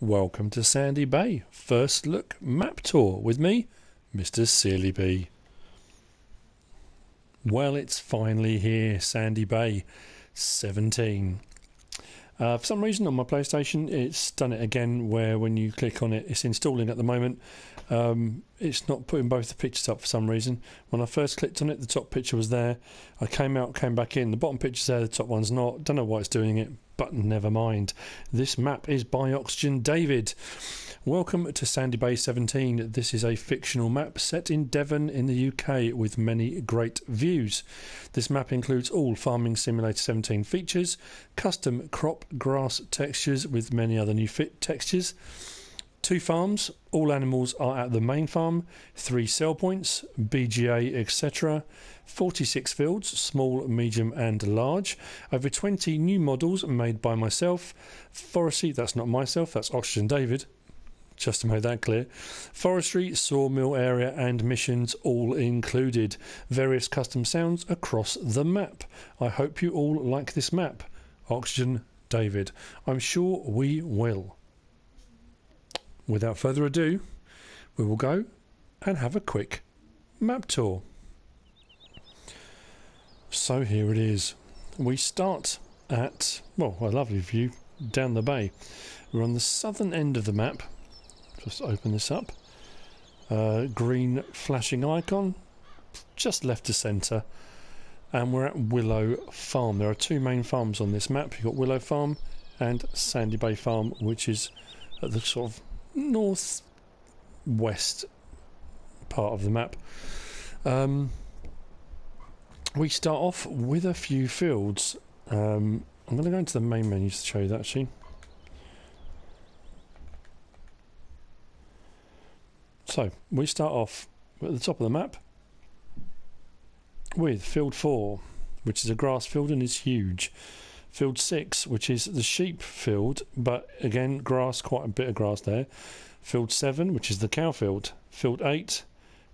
Welcome to Sandy Bay, first look map tour with me, Mr. Sealyp. Well, it's finally here, Sandy Bay 17. Uh, for some reason on my PlayStation, it's done it again where when you click on it, it's installing at the moment. Um, it's not putting both the pictures up for some reason. When I first clicked on it, the top picture was there. I came out, came back in. The bottom picture's there, the top one's not. Don't know why it's doing it, but never mind. This map is by Oxygen David. Welcome to Sandy Bay 17. This is a fictional map set in Devon in the UK with many great views. This map includes all Farming Simulator 17 features, custom crop grass textures with many other new fit textures. Two farms, all animals are at the main farm, three sell points, BGA, etc. 46 fields, small, medium, and large. Over 20 new models made by myself. Forestry, that's not myself, that's Oxygen David just to make that clear. Forestry, sawmill area, and missions all included. Various custom sounds across the map. I hope you all like this map. Oxygen David. I'm sure we will. Without further ado, we will go and have a quick map tour. So here it is. We start at, well, a lovely view down the bay. We're on the southern end of the map, just open this up. Uh, green flashing icon, just left to centre. And we're at Willow Farm. There are two main farms on this map. You've got Willow Farm and Sandy Bay Farm, which is at the sort of north west part of the map. Um, we start off with a few fields. Um, I'm going to go into the main menu to show you that actually. So we start off at the top of the map with field 4, which is a grass field and is huge. Field 6, which is the sheep field, but again, grass, quite a bit of grass there. Field 7, which is the cow field. Field 8,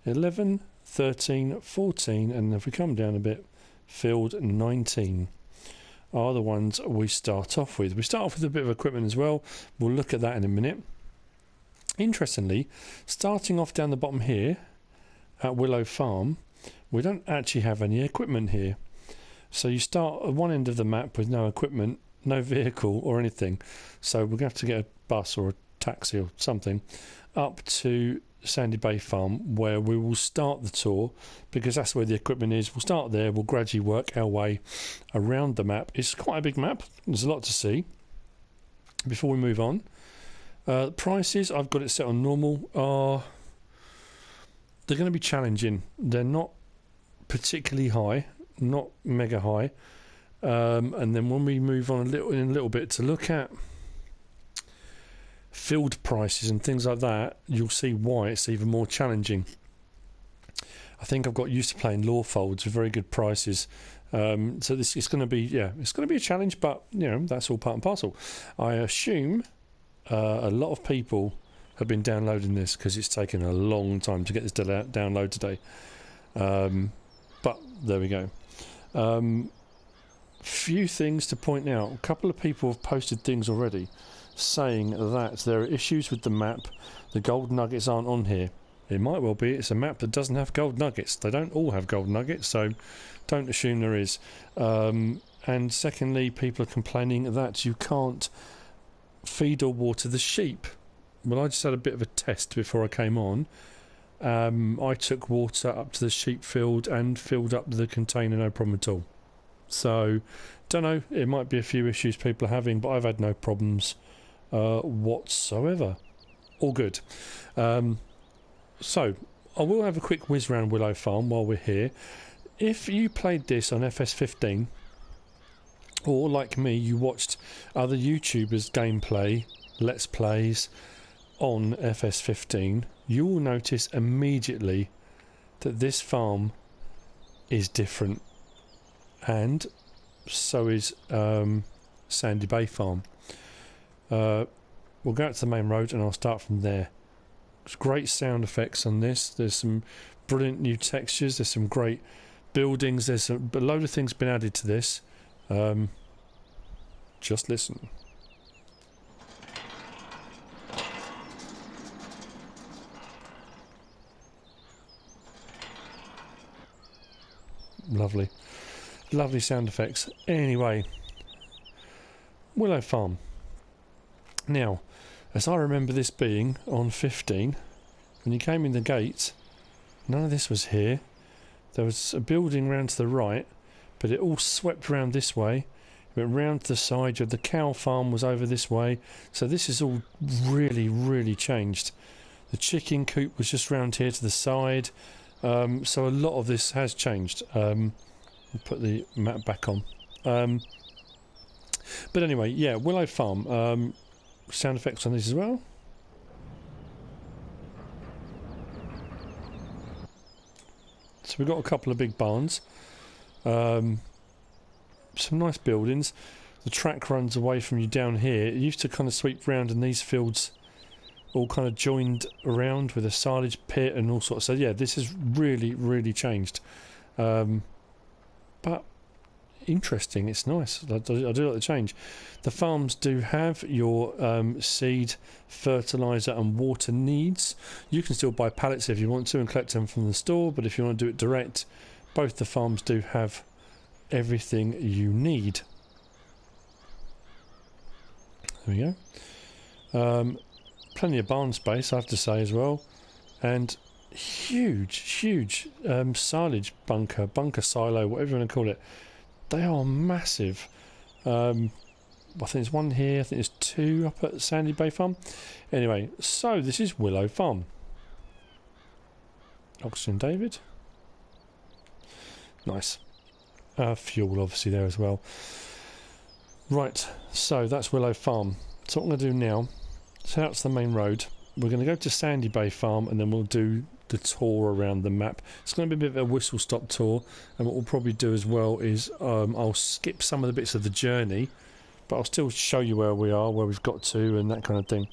11, 13, 14, and if we come down a bit, field 19 are the ones we start off with. We start off with a bit of equipment as well. We'll look at that in a minute. Interestingly, starting off down the bottom here at Willow Farm, we don't actually have any equipment here. So you start at one end of the map with no equipment, no vehicle or anything. So we're going to have to get a bus or a taxi or something up to Sandy Bay Farm where we will start the tour because that's where the equipment is. We'll start there, we'll gradually work our way around the map. It's quite a big map, there's a lot to see. Before we move on, uh, prices, I've got it set on normal, are they're going to be challenging. They're not particularly high, not mega high. Um, and then when we move on a little in a little bit to look at field prices and things like that, you'll see why it's even more challenging. I think I've got used to playing law folds with very good prices. Um, so this is going to be yeah, it's going to be a challenge, but you know that's all part and parcel. I assume uh, a lot of people have been downloading this because it's taken a long time to get this download today. Um, but there we go. Um, few things to point out. A couple of people have posted things already saying that there are issues with the map. The gold nuggets aren't on here. It might well be it's a map that doesn't have gold nuggets. They don't all have gold nuggets, so don't assume there is. Um, and secondly, people are complaining that you can't feed or water the sheep. Well, I just had a bit of a test before I came on. Um, I took water up to the sheep field and filled up the container, no problem at all. So, don't know. It might be a few issues people are having, but I've had no problems uh, whatsoever. All good. Um, so, I will have a quick whiz round Willow Farm while we're here. If you played this on FS15, or like me, you watched other YouTubers' gameplay, let's plays on FS15, you will notice immediately that this farm is different, and so is um, Sandy Bay Farm. Uh, we'll go out to the main road and I'll start from there. There's great sound effects on this. There's some brilliant new textures. There's some great buildings. There's a, a load of things been added to this. Um, just listen. Lovely. Lovely sound effects. Anyway, Willow Farm. Now, as I remember this being on 15, when you came in the gate, none of this was here. There was a building round to the right but it all swept round this way. Went round to the side. The cow farm was over this way. So this is all really, really changed. The chicken coop was just round here to the side. Um, so a lot of this has changed. Um, put the map back on. Um, but anyway, yeah, Willow Farm. Um, sound effects on this as well. So we've got a couple of big barns. Um, some nice buildings. The track runs away from you down here. It used to kind of sweep round in these fields all kind of joined around with a silage pit and all sorts. So yeah, this has really, really changed. Um, but interesting. It's nice. I, I, do like the change. The farms do have your um, seed, fertilizer, and water needs. You can still buy pallets if you want to and collect them from the store. But if you want to do it direct, both the farms do have everything you need. There we go. Um, plenty of barn space, I have to say as well, and huge, huge um, silage bunker, bunker silo, whatever you want to call it. They are massive. Um, I think there's one here. I think there's two up at Sandy Bay Farm. Anyway, so this is Willow Farm. Oxygen David. Nice. Uh, fuel obviously there as well. Right, so that's Willow Farm. So what I'm going to do now so that's the main road. We're going to go to Sandy Bay Farm and then we'll do the tour around the map. It's going to be a bit of a whistle stop tour, and what we'll probably do as well is um, I'll skip some of the bits of the journey, but I'll still show you where we are, where we've got to, and that kind of thing.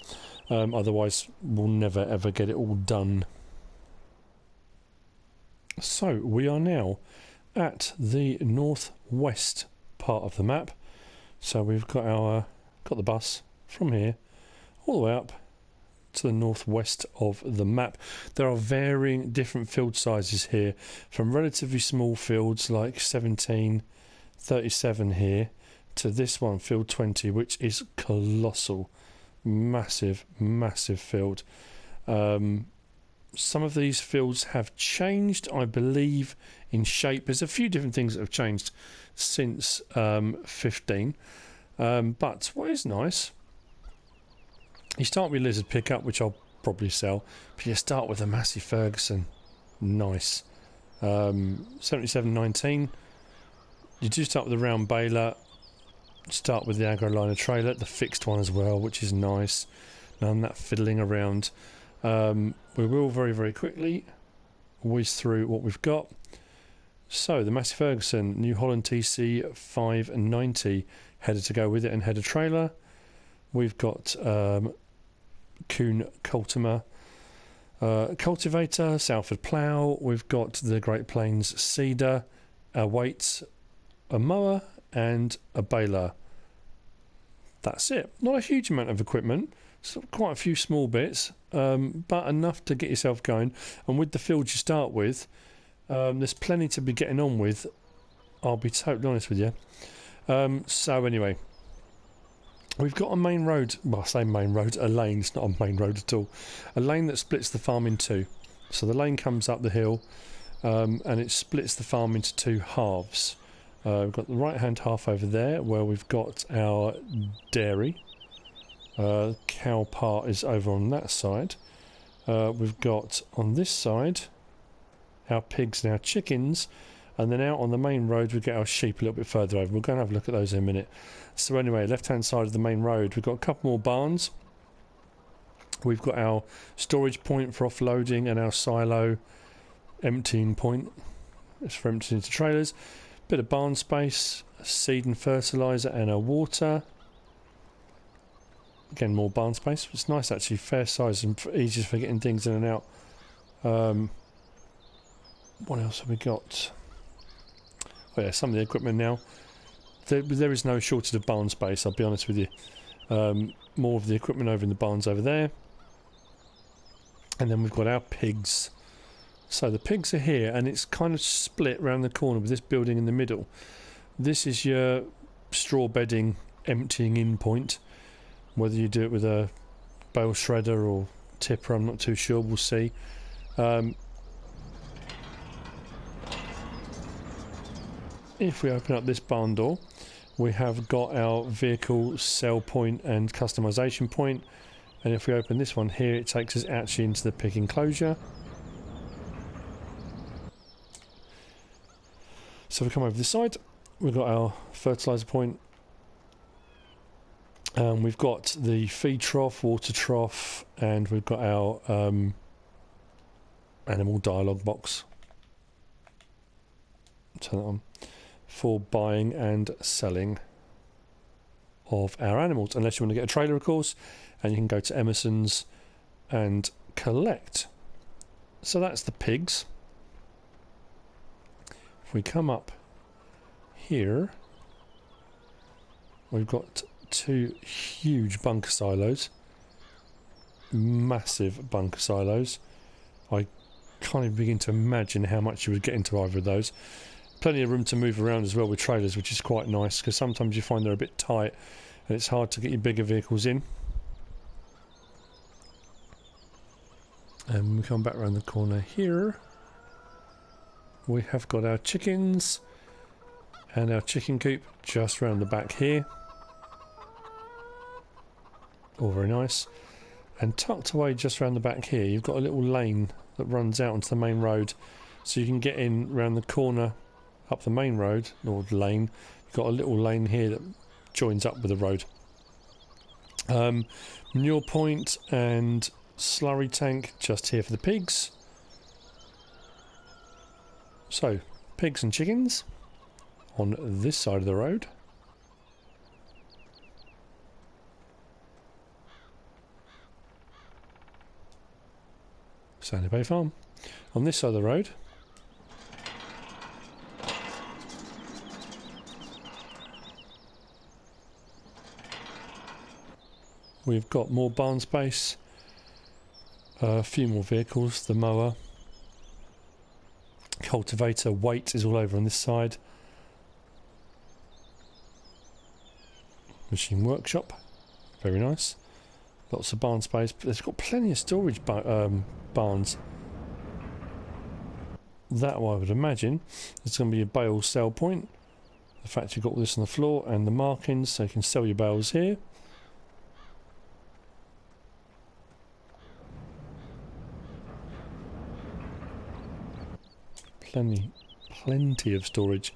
Um, otherwise, we'll never ever get it all done. So we are now at the northwest part of the map. So we've got our got the bus from here all the way up to the northwest of the map. There are varying different field sizes here, from relatively small fields like 17, 37 here, to this one, field 20, which is colossal. Massive, massive field. Um, some of these fields have changed, I believe, in shape. There's a few different things that have changed since um, 15. Um, but what is nice you start with Lizard Pickup, which I'll probably sell, but you start with a Massey Ferguson. Nice. Um, 7719. You do start with the round baler. Start with the Agroliner trailer, the fixed one as well, which is nice. None that fiddling around. Um, we will very, very quickly whiz through what we've got. So, the Massey Ferguson New Holland TC 590 header to go with it and header trailer. We've got um, Kuhn Cultimer. Uh, cultivator, Salford plough. We've got the Great Plains seeder, a weights, a mower, and a baler. That's it. Not a huge amount of equipment. So quite a few small bits, um, but enough to get yourself going. And with the field you start with, um, there's plenty to be getting on with. I'll be totally honest with you. Um, so anyway, We've got a main road, well, I say main road, a lane, it's not a main road at all. A lane that splits the farm in two. So the lane comes up the hill um, and it splits the farm into two halves. Uh, we've got the right hand half over there where we've got our dairy. Uh, cow part is over on that side. Uh, we've got on this side our pigs and our chickens. And then out on the main road, we get our sheep a little bit further over. We're going to have a look at those in a minute. So anyway, left-hand side of the main road, we've got a couple more barns. We've got our storage point for offloading and our silo emptying point. It's for emptying into trailers. Bit of barn space, seed and fertilizer, and a water. Again, more barn space. It's nice actually, fair size and easy for getting things in and out. Um, what else have we got? Oh yeah, some of the equipment now there, there is no shortage of barn space, I'll be honest with you. Um, more of the equipment over in the barns over there. And then we've got our pigs. So the pigs are here, and it's kind of split round the corner with this building in the middle. This is your straw bedding emptying in point. Whether you do it with a bale shredder or tipper, I'm not too sure. We'll see. Um, if we open up this barn door, we have got our vehicle sell point and customization point. And if we open this one here, it takes us actually into the pig enclosure. So we come over this side, we've got our fertilizer point. Um, we've got the feed trough, water trough, and we've got our um, animal dialogue box. Turn that on for buying and selling of our animals, unless you want to get a trailer, of course, and you can go to Emerson's and collect. So that's the pigs. If we come up here, we've got two huge bunker silos, massive bunker silos. I can't even begin to imagine how much you would get into either of those. Plenty of room to move around as well with trailers, which is quite nice because sometimes you find they're a bit tight and it's hard to get your bigger vehicles in. And we come back around the corner here we have got our chickens and our chicken coop just round the back here. All very nice. And tucked away just round the back here, you've got a little lane that runs out onto the main road. So you can get in round the corner up the main road, or lane. You've got a little lane here that joins up with the road. Um, manure point and slurry tank just here for the pigs. So, pigs and chickens on this side of the road. Sandy Bay Farm. On this side of the road, we've got more barn space, a few more vehicles, the mower, cultivator weight is all over on this side. Machine workshop, very nice. Lots of barn space, but it's got plenty of storage um, barns. That I would imagine it's going to be a bale sell point. The fact you've got this on the floor and the markings, so you can sell your bales here. plenty, plenty of storage.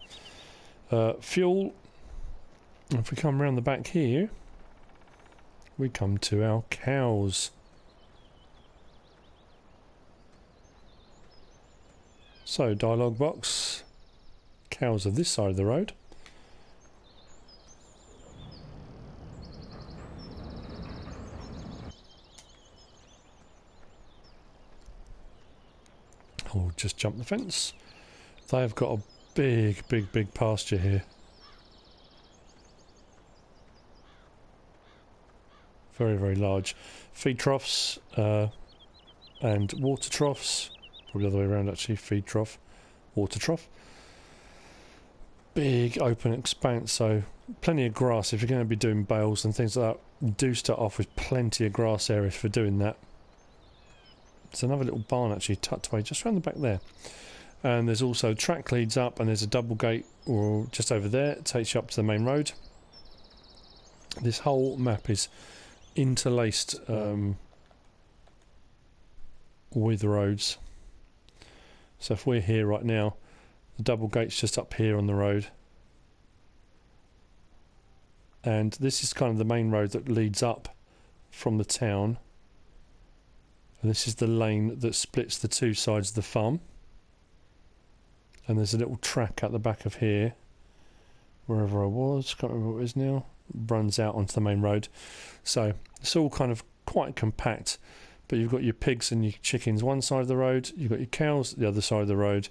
Uh, fuel. If we come around the back here, we come to our cows. So, dialogue box. Cows are this side of the road. I'll just jump the fence. They've got a big, big, big pasture here. Very, very large. Feed troughs uh, and water troughs. Probably the other way around actually. Feed trough, water trough. Big open expanse, so plenty of grass. If you're going to be doing bales and things like that, do start off with plenty of grass areas for doing that. There's another little barn actually tucked away just around the back there and there's also track leads up and there's a double gate or just over there it takes you up to the main road this whole map is interlaced um, with roads so if we're here right now the double gate's just up here on the road. And this is kind of the main road that leads up from the town. And this is the lane that splits the two sides of the farm. And there's a little track at the back of here wherever I was can't remember what it is now runs out onto the main road. So it's all kind of quite compact but you've got your pigs and your chickens one side of the road you've got your cows the other side of the road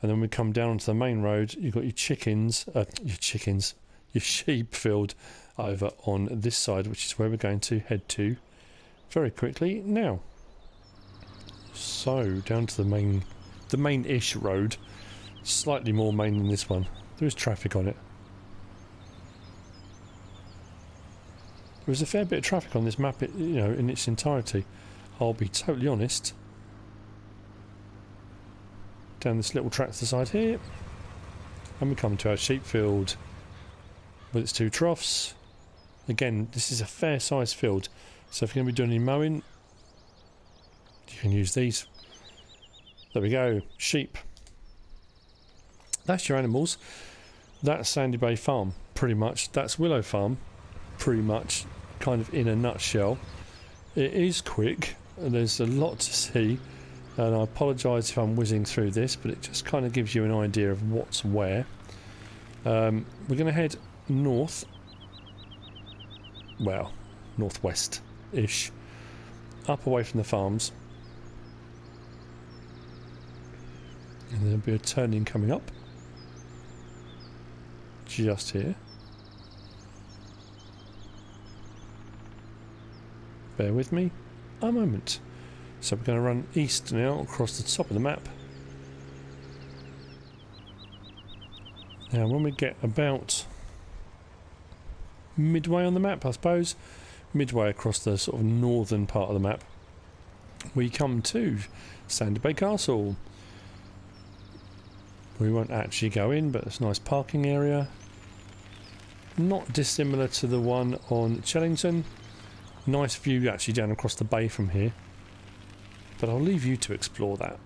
and then we come down onto the main road you've got your chickens uh, your chickens your sheep field over on this side which is where we're going to head to very quickly now so down to the main the main-ish road. Slightly more main than this one. There is traffic on it. There is a fair bit of traffic on this map, you know, in its entirety. I'll be totally honest. Down this little track to the side here. And we come to our sheep field with its two troughs. Again, this is a fair sized field. So if you're going to be doing any mowing, you can use these. There we go, sheep. That's your animals. That's Sandy Bay Farm, pretty much. That's Willow Farm, pretty much, kind of in a nutshell. It is quick, there's a lot to see, and I apologise if I'm whizzing through this, but it just kind of gives you an idea of what's where. Um, we're going to head north, well, northwest-ish, up away from the farms. And there'll be a turning coming up. Just here. Bear with me a moment. So we're going to run east now across the top of the map. Now when we get about midway on the map I suppose, midway across the sort of northern part of the map, we come to Sandy Bay Castle. We won't actually go in but it's a nice parking area. Not dissimilar to the one on Chellington. Nice view actually down across the bay from here. But I'll leave you to explore that.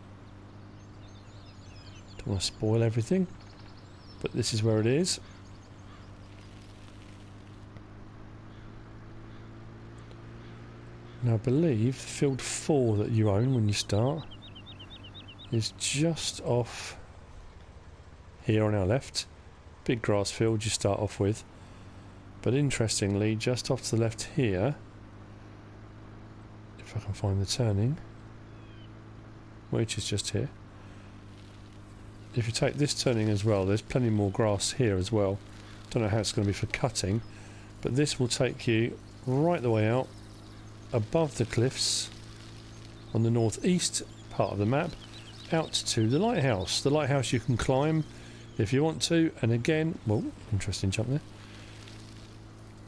Don't want to spoil everything. But this is where it is. Now I believe the field 4 that you own when you start is just off here on our left. Big grass field you start off with. But interestingly, just off to the left here if I can find the turning, which is just here. If you take this turning as well, there's plenty more grass here as well. Don't know how it's going to be for cutting, but this will take you right the way out above the cliffs on the northeast part of the map out to the lighthouse. The lighthouse you can climb if you want to, and again, well, interesting jump there.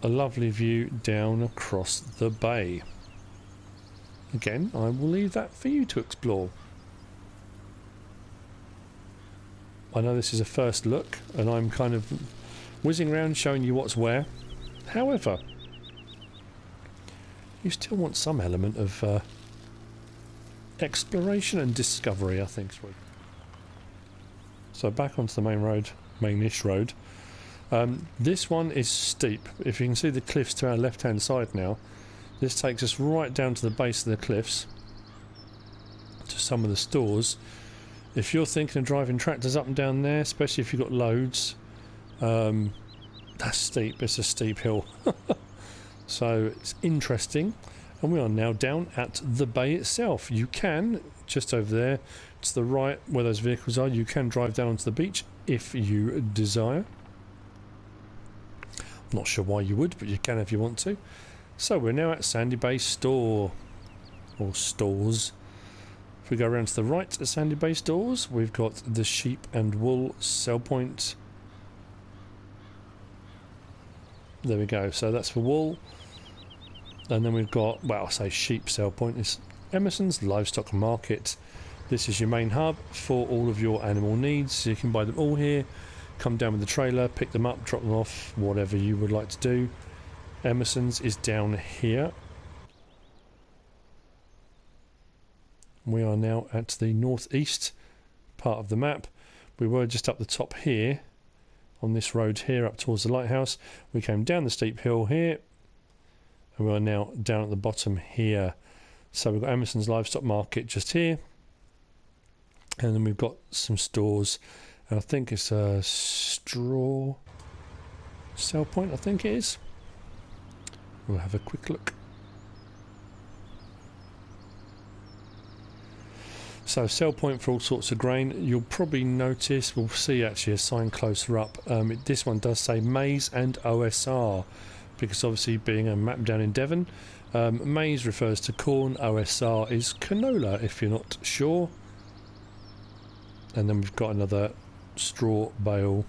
A lovely view down across the bay. Again, I will leave that for you to explore. I know this is a first look and I'm kind of whizzing around showing you what's where. However, you still want some element of uh, exploration and discovery, I think. So back onto the main road, mainish road. Um, this one is steep. If you can see the cliffs to our left hand side now, this takes us right down to the base of the cliffs to some of the stores. If you're thinking of driving tractors up and down there, especially if you've got loads, um, that's steep. It's a steep hill. so it's interesting. And we are now down at the bay itself. You can, just over there to the right where those vehicles are, you can drive down onto the beach if you desire. I'm not sure why you would, but you can if you want to. So we're now at Sandy Bay Store, or stores. If we go around to the right at Sandy Bay Stores, we've got the sheep and wool sell point. There we go, so that's for wool. And then we've got, well, I say sheep sell point is Emerson's Livestock Market. This is your main hub for all of your animal needs. So you can buy them all here, come down with the trailer, pick them up, drop them off, whatever you would like to do. Emerson's is down here. We are now at the northeast part of the map. We were just up the top here on this road here up towards the lighthouse. We came down the steep hill here and we are now down at the bottom here. So we've got Emerson's livestock market just here and then we've got some stores. I think it's a straw sell point, I think it is. We'll have a quick look. So sell point for all sorts of grain. You'll probably notice, we'll see actually a sign closer up. Um, it, this one does say maize and OSR because obviously being a map down in Devon, um, maize refers to corn, OSR is canola if you're not sure. and then we've got another straw bale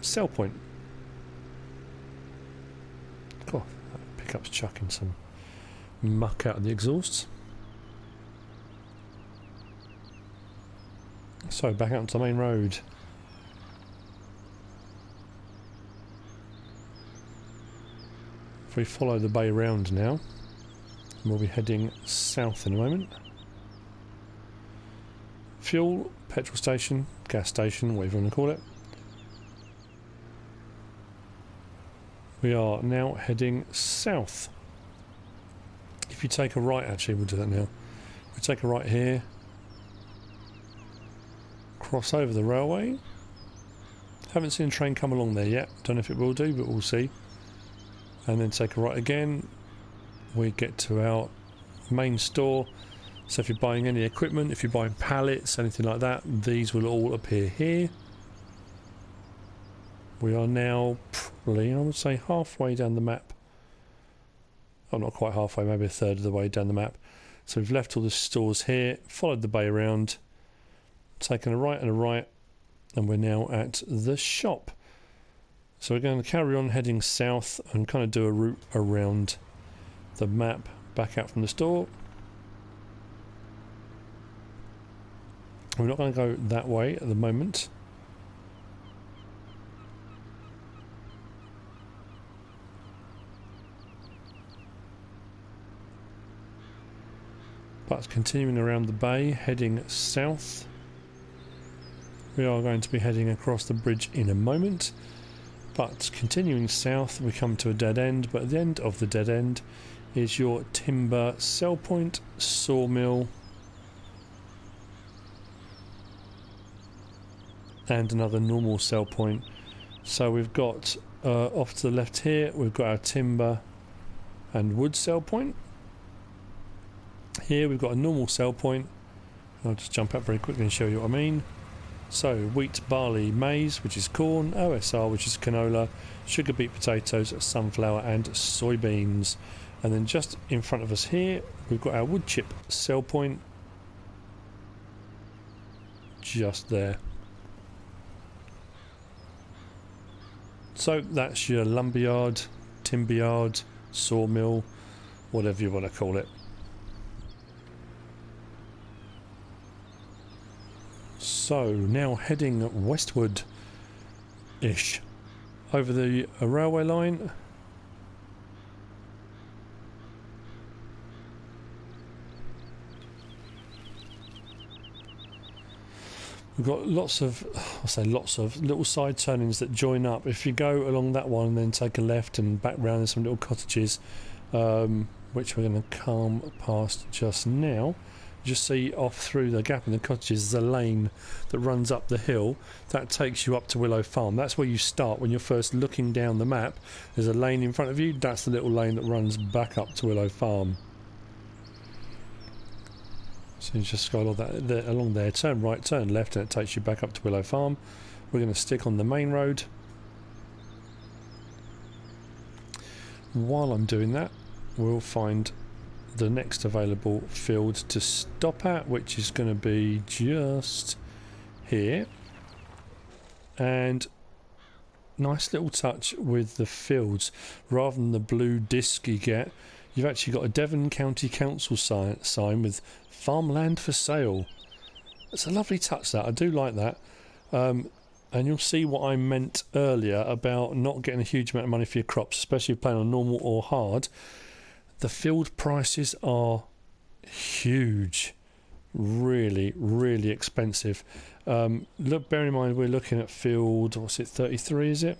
sell point. Pickup's chucking some muck out of the exhausts. So back out to the main road. If we follow the bay round now, we'll be heading south in a moment. Fuel, petrol station, gas station, whatever you want to call it. We are now heading south. If you take a right, actually, we'll do that now. We take a right here, cross over the railway. Haven't seen a train come along there yet. Don't know if it will do, but we'll see. And then take a right again. We get to our main store. So if you're buying any equipment, if you're buying pallets, anything like that, these will all appear here. We are now I would say, halfway down the map. Oh, not quite halfway, maybe a third of the way down the map. So we've left all the stores here, followed the bay around, taken a right and a right, and we're now at the shop. So we're going to carry on heading south and kind of do a route around the map back out from the store. We're not going to go that way at the moment. But continuing around the bay heading south. We are going to be heading across the bridge in a moment. But continuing south we come to a dead end. But at the end of the dead end is your timber sell point sawmill. And another normal sell point. So we've got uh, off to the left here we've got our timber and wood sell point here we've got a normal sell point. I'll just jump up very quickly and show you what I mean. So wheat, barley, maize, which is corn, OSR, which is canola, sugar beet potatoes, sunflower and soybeans. And then just in front of us here, we've got our wood chip sell point. Just there. So that's your lumberyard, timber yard, sawmill, whatever you want to call it. So now heading westward-ish over the uh, railway line. We've got lots of, I say lots of little side turnings that join up. If you go along that one and then take a left and back round, there's some little cottages, um, which we're going to come past just now just see off through the gap in the cottages there's a lane that runs up the hill that takes you up to Willow Farm. That's where you start when you're first looking down the map. There's a lane in front of you, that's the little lane that runs back up to Willow Farm. So you just go along, that, along there, turn right, turn left, and it takes you back up to Willow Farm. We're going to stick on the main road. While I'm doing that, we'll find the next available field to stop at, which is going to be just here. And nice little touch with the fields. Rather than the blue disc you get, you've actually got a Devon County Council sign, with farmland for sale. It's a lovely touch that, I do like that. Um, and you'll see what I meant earlier about not getting a huge amount of money for your crops, especially if you're playing on normal or hard the field prices are huge really really expensive. Um, look bear in mind we're looking at field what's it 33 is it?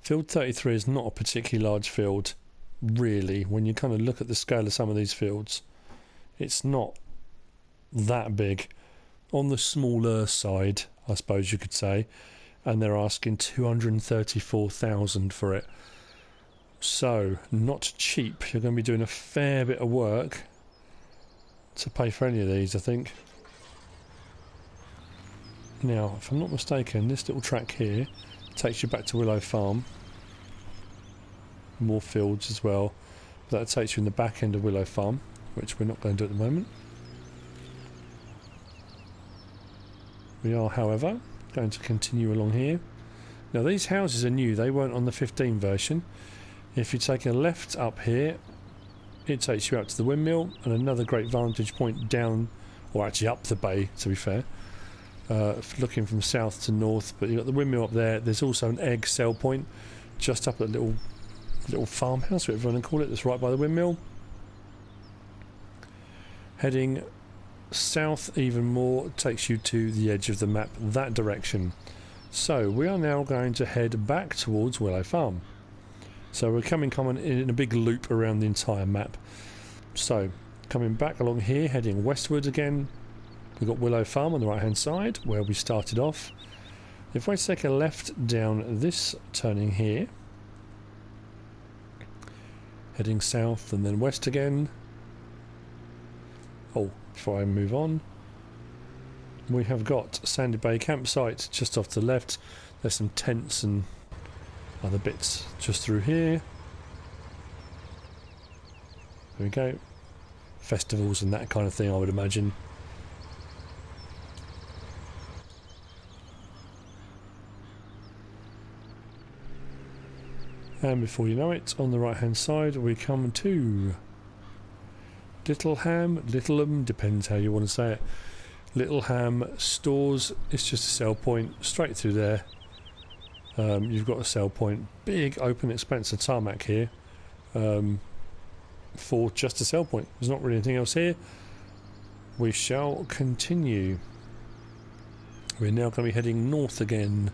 Field 33 is not a particularly large field really. When you kind of look at the scale of some of these fields it's not that big. On the smaller side I suppose you could say and they're asking 234,000 for it so, not cheap. You're going to be doing a fair bit of work to pay for any of these, I think. Now, if I'm not mistaken, this little track here takes you back to Willow Farm. More fields as well. That takes you in the back end of Willow Farm, which we're not going to do at the moment. We are, however, going to continue along here. Now, these houses are new. They weren't on the 15 version. If you take a left up here, it takes you out to the windmill and another great vantage point down, or actually up the bay to be fair. Uh, looking from south to north, but you've got the windmill up there. There's also an egg sell point just up at little little farmhouse, whatever you want to call it, that's right by the windmill. Heading south even more takes you to the edge of the map that direction. So we are now going to head back towards Willow Farm. So we're coming common in a big loop around the entire map. So coming back along here, heading westwards again. We've got Willow Farm on the right hand side where we started off. If I take a left down this turning here, heading south and then west again. Oh, before I move on, we have got Sandy Bay campsite just off to the left. There's some tents and other bits just through here. There we go. Festivals and that kind of thing, I would imagine. And before you know it, on the right hand side we come to Littleham, Littleham, depends how you want to say it. Littleham stores, it's just a sell point straight through there. Um, you've got a sell point, big open expensive tarmac here um, for just a sell point. There's not really anything else here. We shall continue. We're now going to be heading north again.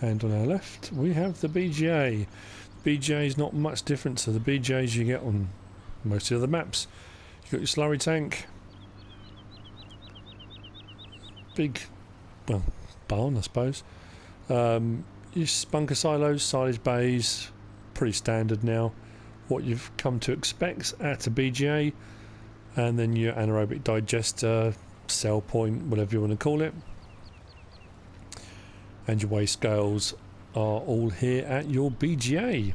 And on our left, we have the BGA. BGA is not much different to the BGAs you get on most of the maps. You've got your slurry tank, big, well, barn, I suppose. Um, your bunker silos, silage bays, pretty standard now. What you've come to expect at a BGA, and then your anaerobic digester, sell point, whatever you want to call it and your weigh scales are all here at your BGA.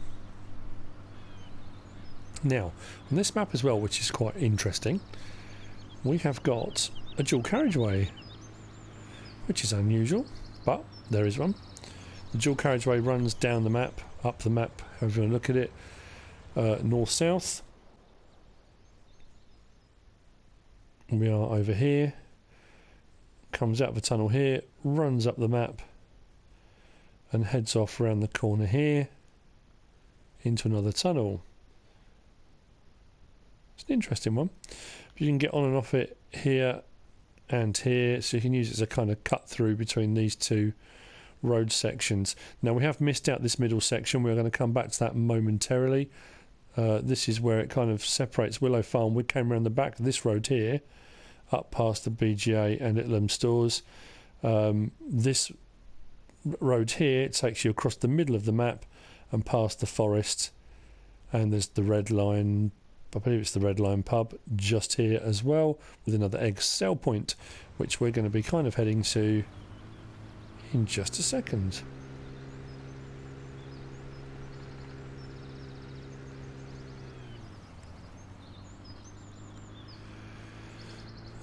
Now, on this map as well, which is quite interesting, we have got a dual carriageway, which is unusual, but there is one. The dual carriageway runs down the map, up the map, however you want to look at it, uh, north-south. We are over here, comes out of the tunnel here, runs up the map, and heads off around the corner here into another tunnel. It's an interesting one. You can get on and off it here and here, so you can use it as a kind of cut through between these two road sections. Now we have missed out this middle section. We're going to come back to that momentarily. Uh, this is where it kind of separates Willow Farm. We came around the back of this road here, up past the BGA and Littleham stores. Um, this road here takes you across the middle of the map and past the forest and there's the Red Lion I believe it's the Red Lion pub just here as well with another egg sell point which we're going to be kind of heading to in just a second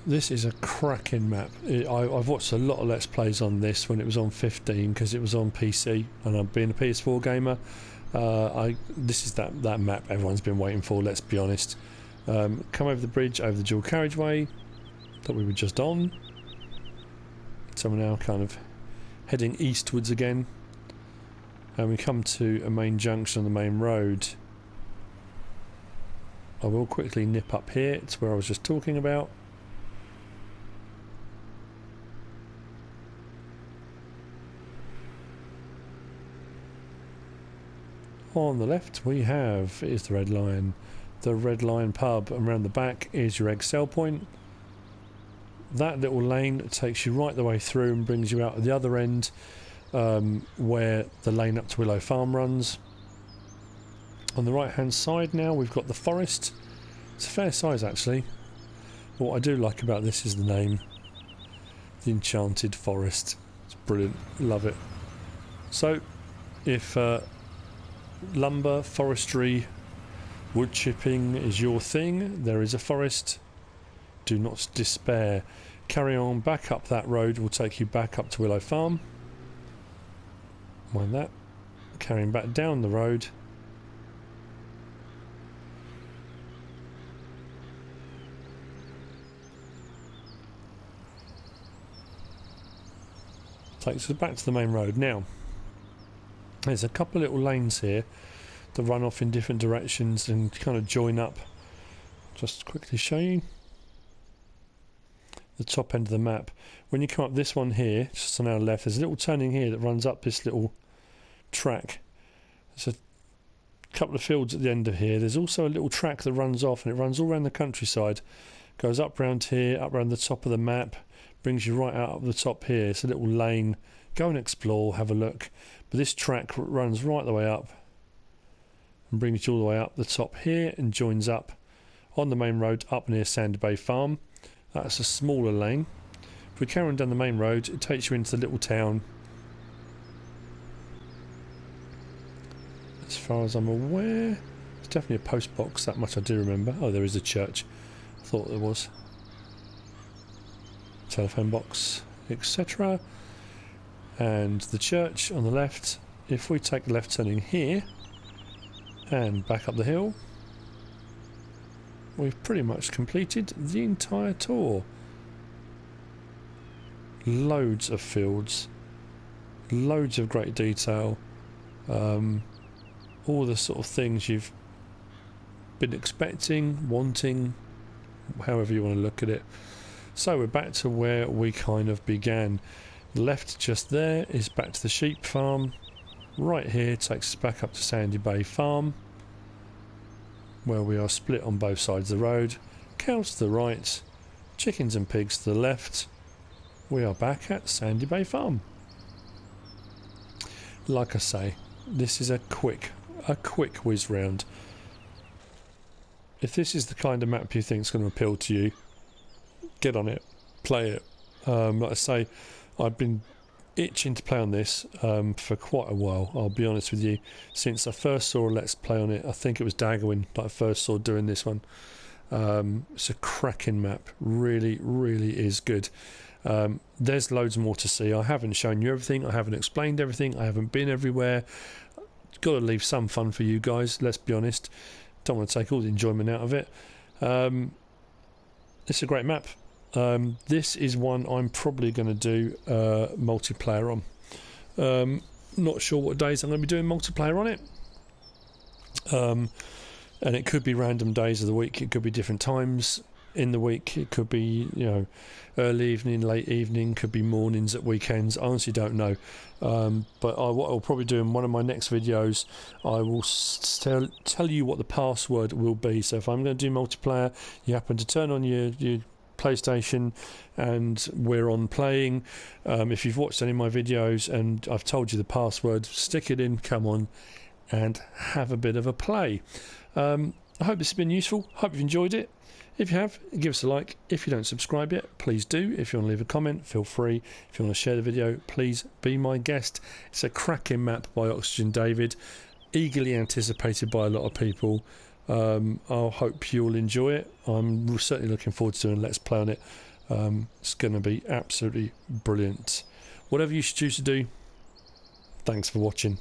This is a cracking map. I, have watched a lot of Let's Plays on this when it was on 15 because it was on PC and I'm being a PS4 gamer. Uh, I This is that, that map everyone's been waiting for, let's be honest. Um, come over the bridge, over the dual carriageway that we were just on. So we're now kind of heading eastwards again. And we come to a main junction on the main road. I will quickly nip up here, it's where I was just talking about. On the left we have is the Red Lion, the Red Lion pub, and around the back is your egg sell point. That little lane takes you right the way through and brings you out at the other end um, where the lane up to Willow Farm runs. On the right hand side now we've got the forest. It's a fair size actually. What I do like about this is the name. The Enchanted Forest. It's brilliant. Love it. So if uh, lumber, forestry, wood chipping is your thing, there is a forest. Do not despair. carry on back up that road will take you back up to Willow Farm. Mind that. Carrying back down the road. Takes us back to the main road. Now there's a couple of little lanes here that run off in different directions and kind of join up. Just quickly show you the top end of the map when you come up this one here just on our left there's a little turning here that runs up this little track there's a couple of fields at the end of here there's also a little track that runs off and it runs all around the countryside goes up round here up around the top of the map brings you right out of the top here. It's a little lane. Go and explore, have a look. But this track runs right the way up and brings you all the way up the top here and joins up on the main road up near Sandy Bay Farm. Uh, That's a smaller lane. If we carry on down the main road, it takes you into the little town. As far as I'm aware, it's definitely a post box, that much I do remember. Oh, there is a church. I thought there was telephone box, etc. And the church on the left, if we take the left turning here and back up the hill, we've pretty much completed the entire tour. Loads of fields, loads of great detail, um, all the sort of things you've been expecting, wanting, however you want to look at it. So we're back to where we kind of began. Left just there is back to the sheep farm. Right here takes us back up to Sandy Bay Farm where we are split on both sides of the road. Cows to the right, chickens and pigs to the left. We are back at Sandy Bay Farm. Like I say, this is a quick, a quick whiz round. If this is the kind of map you think is going to appeal to you, get on it, play it. Um, like I say, I've been itching to play on this um, for quite a while. I'll be honest with you. Since I first saw Let's Play on it, I think it was Daggerwin that I first saw doing this one. Um, it's a cracking map. Really, really is good. Um, there's loads more to see. I haven't shown you everything. I haven't explained everything. I haven't been everywhere. Got to leave some fun for you guys. Let's be honest. Don't want to take all the enjoyment out of it. Um, it's a great map. Um, this is one I'm probably going to do uh, multiplayer on. Um, not sure what days I'm going to be doing multiplayer on it. Um, and it could be random days of the week. It could be different times in the week. It could be you know early evening, late evening. Could be mornings at weekends. I honestly don't know. Um, but I, what I'll probably do in one of my next videos, I will tell tell you what the password will be. So if I'm going to do multiplayer, you happen to turn on your your PlayStation and we're on playing. Um, if you've watched any of my videos and I've told you the password, stick it in, come on, and have a bit of a play. Um, I hope this has been useful. Hope you've enjoyed it. If you have, give us a like. If you don't subscribe yet, please do. If you want to leave a comment, feel free. If you want to share the video, please be my guest. It's a cracking map by Oxygen David, eagerly anticipated by a lot of people. Um, I hope you'll enjoy it. I'm certainly looking forward to doing Let's Play on it. Um, it's going to be absolutely brilliant. Whatever you choose to do, thanks for watching.